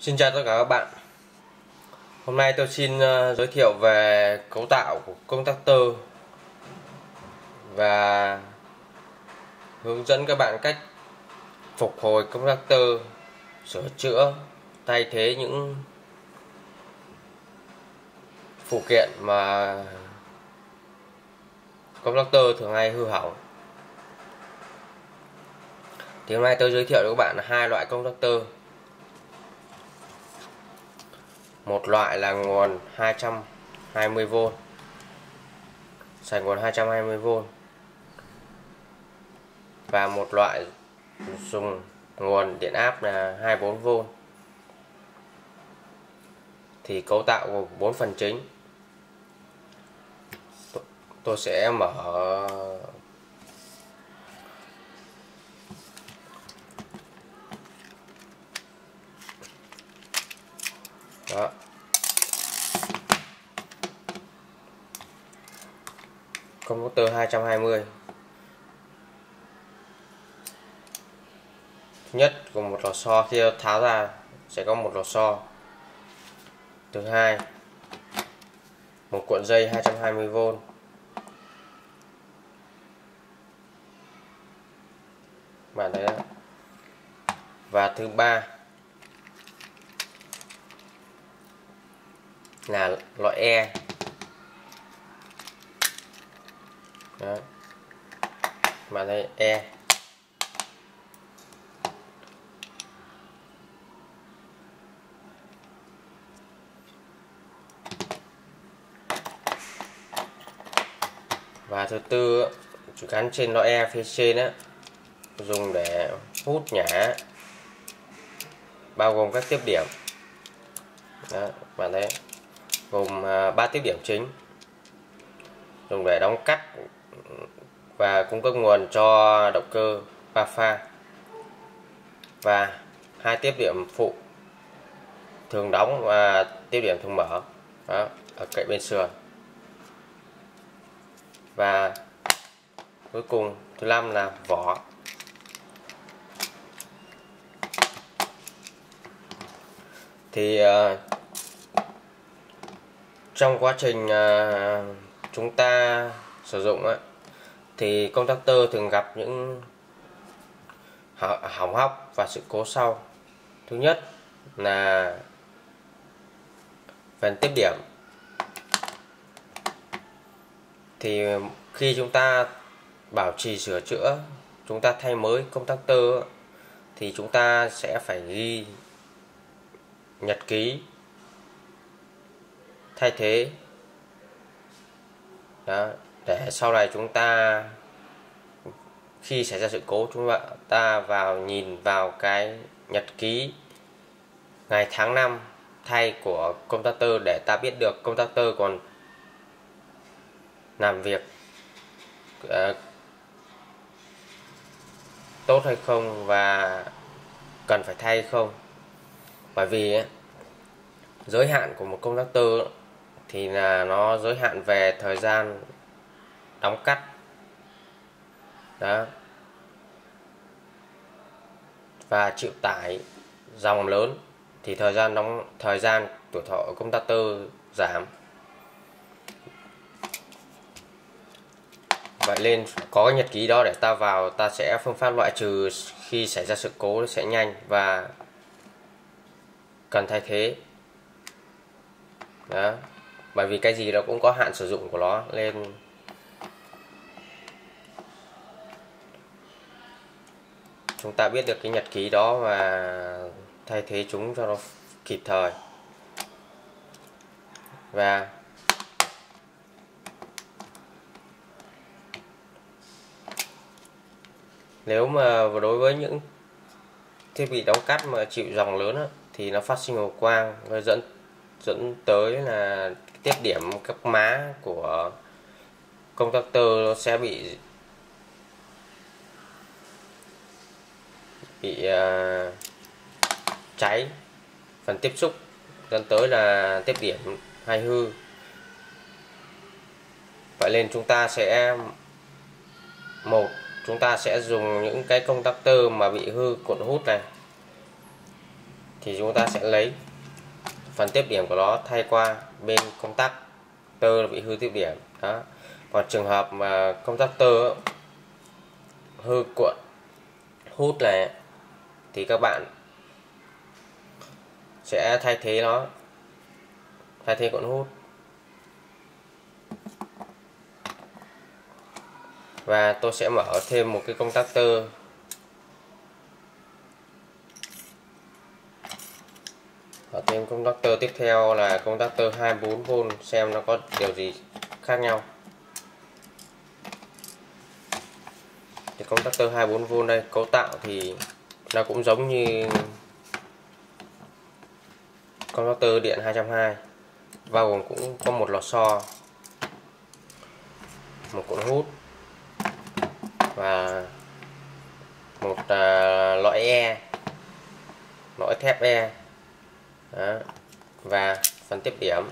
Xin chào tất cả các bạn. Hôm nay tôi xin uh, giới thiệu về cấu tạo của công tắc tơ Và hướng dẫn các bạn cách phục hồi công tắc tơ Sửa chữa, thay thế những phụ kiện mà công tắc tơ thường hay hư hỏng. Thì hôm nay tôi giới thiệu cho các bạn hai loại công tắc tơ một loại là nguồn 220V xài nguồn 220V và một loại dùng nguồn điện áp là 24V thì cấu tạo gồm 4 phần chính. Tôi sẽ mở đó. Computer 220 thứ nhất gồm một lò xo. Khi tháo ra, sẽ có một lò xo. Thứ hai, một cuộn dây 220V bạn thấy đó và thứ ba là loại E. Đó. bạn thấy E. Và thứ tư chủ gắn trên loại E phía trên á, dùng để hút nhả, bao gồm các tiếp điểm. Đó bạn thấy gồm à, ba tiếp điểm chính. Dùng để đóng cắt và cung cấp nguồn cho động cơ ba pha và hai tiếp điểm phụ thường đóng và tiếp điểm thường mở. Đó, ở cạnh bên sườn. Và cuối cùng thứ năm là vỏ. Thì uh, trong quá trình uh, chúng ta sử dụng ấy, thì công tắc tơ thường gặp những hỏng hóc và sự cố sau. Thứ nhất là phần tiếp điểm. Thì khi chúng ta bảo trì sửa chữa chúng ta thay mới công tắc tơ thì chúng ta sẽ phải ghi nhật ký thay thế. Đó để sau này chúng ta khi xảy ra sự cố chúng ta vào nhìn vào cái nhật ký ngày tháng năm thay của công tắc tơ để ta biết được công tắc tơ còn làm việc uh, tốt hay không và cần phải thay không. Bởi vì giới hạn của một công tắc tơ thì là nó giới hạn về thời gian đóng cắt. Đó. Và chịu tải dòng lớn thì thời gian đóng, thời gian tuổi thọ của công tắc tơ giảm. Vậy nên có cái nhật ký đó để ta vào, ta sẽ phương pháp loại trừ khi xảy ra sự cố sẽ nhanh và cần thay thế. Đó bởi vì cái gì nó cũng có hạn sử dụng của nó nên chúng ta biết được cái nhật ký đó và thay thế chúng cho nó kịp thời. Và nếu mà đối với những thiết bị đóng cắt mà chịu dòng lớn thì nó phát sinh hồ quang và dẫn dẫn tới là tiếp điểm các má của công tắc tơ nó sẽ bị bị uh, cháy. Phần tiếp xúc dẫn tới là tiếp điểm hay hư. Vậy nên chúng ta sẽ một chúng ta sẽ dùng những cái công tắc tơ mà bị hư cuộn hút này. Thì chúng ta sẽ lấy phần tiếp điểm của nó thay qua bên công tắc tơ bị hư tiếp điểm. Đó. Còn trường hợp mà công tắc tơ hư cuộn, hút này thì các bạn sẽ thay thế nó, thay thế cuộn hút. Và tôi sẽ mở thêm một cái công tắc tơ và thêm công tắc tơ tiếp theo là công tắc tơ 24V xem nó có điều gì khác nhau. Thì công tắc tơ 24V đây cấu tạo thì nó cũng giống như công tắc tơ điện 220 bao gồm cũng có một lò xo một cuộn hút và một uh, lõi e lõi thép e. Đó. và phần tiếp điểm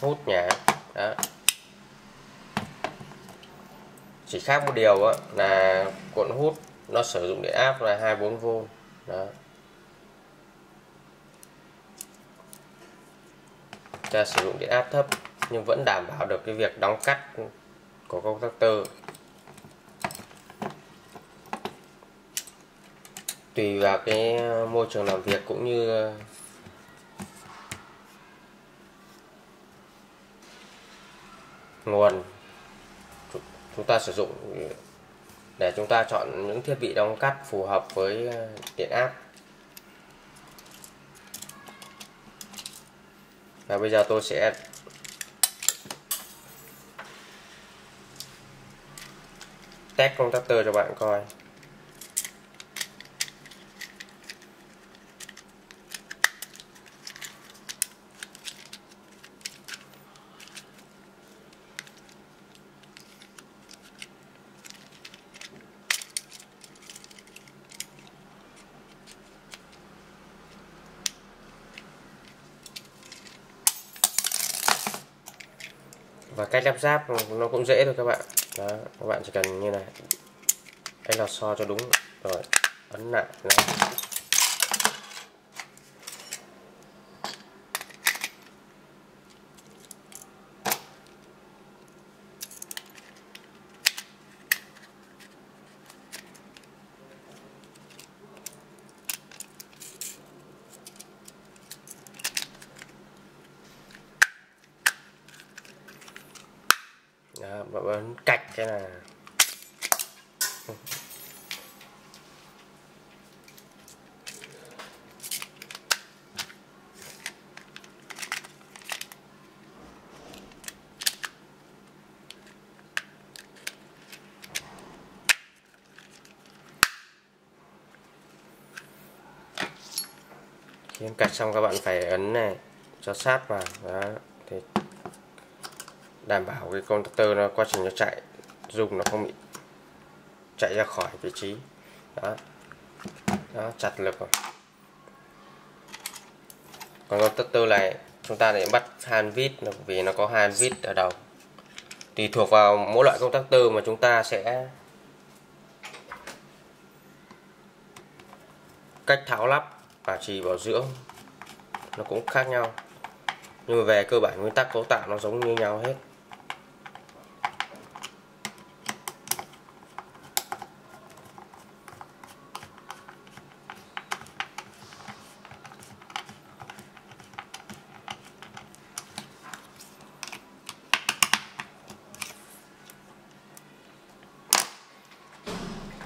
hút nhả Đó. chỉ khác một điều đó, là cuộn hút nó sử dụng điện áp là 24V Đó. ta sử dụng điện áp thấp nhưng vẫn đảm bảo được cái việc đóng cắt của công tắc tơ tùy vào cái ờ, môi trường làm việc cũng như ờ, nguồn chúng ta sử dụng để chúng ta chọn những thiết bị đóng cắt phù hợp với ờ, điện áp. Và bây giờ tôi sẽ test công tắc tơ cho bạn coi. Cách lắp ráp nó cũng dễ thôi các bạn. Đó, các bạn chỉ cần như này. Đây là so cho đúng. Rồi, ấn lại, đó. Đó, ấn cạch cái là khi em cạch xong các bạn phải ấn này cho sát vào đó đảm bảo cái contactor nó, quá trình nó chạy dùng nó không bị chạy ra khỏi vị trí. Đó. Đó, chặt lực rồi. Còn contactor này, chúng ta để bắt han vít vì nó có hand vít ở đầu. Tùy thuộc vào mỗi loại contactor mà chúng ta sẽ cách tháo lắp bảo trì bảo dưỡng nó cũng khác nhau. Nhưng mà về cơ bản nguyên tắc cấu tạo nó giống như nhau hết.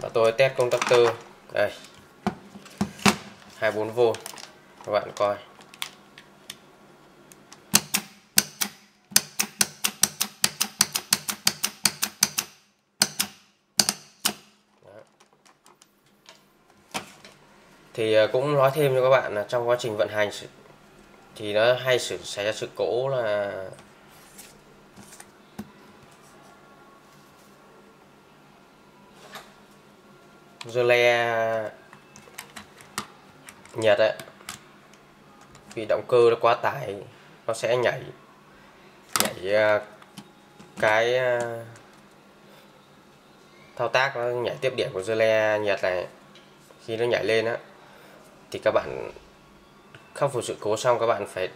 Và tôi test công tắc tơ đây 24V các bạn coi. Dạ. Thì à, cũng nói thêm cho các bạn là trong quá trình vận hành thì nó hay xảy ra sự cố là dưa nhật ấy vì động cơ nó quá tải, nó sẽ nhảy nhảy ờ, cái ờ, thao tác nó nhảy tiếp điểm của dưa nhật này, khi nó nhảy lên á, thì các bạn khắc phục sự cố xong, các bạn phải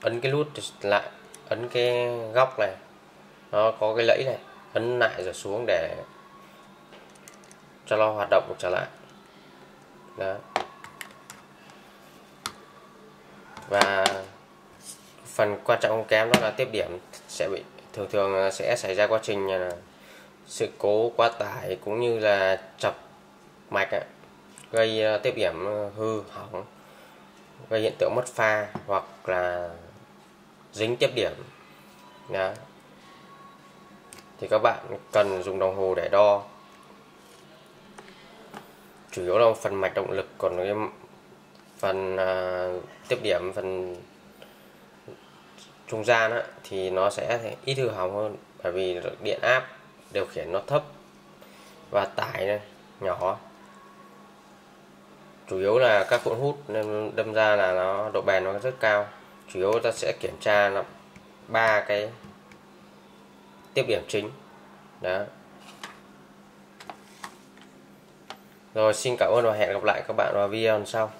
ấn cái nút lại, ấn cái góc này, nó có cái lẫy này, ấn lại rồi xuống để cho nó hoạt động trở lại. Đó. Và phần quan trọng không kém đó là tiếp điểm sẽ bị, thường thường sẽ xảy ra quá trình là sự cố quá tải cũng như là chập mạch gây à, tiếp điểm à, hư hỏng, gây hiện tượng mất pha hoặc là dính tiếp điểm. Đó. thì các bạn cần dùng đồng hồ để đo chủ yếu là phần mạch động lực còn cái phần uh, tiếp điểm phần trung gian á, thì nó sẽ ít hư hỏng hơn bởi vì điện áp điều khiển nó thấp và tải này, nhỏ. Chủ yếu là các cuộn hút nên đâm ra là nó độ bền nó rất cao. Chủ yếu ta sẽ kiểm tra là ba cái tiếp điểm chính. Đó. Rồi xin cảm ơn và hẹn gặp lại các bạn vào video sau.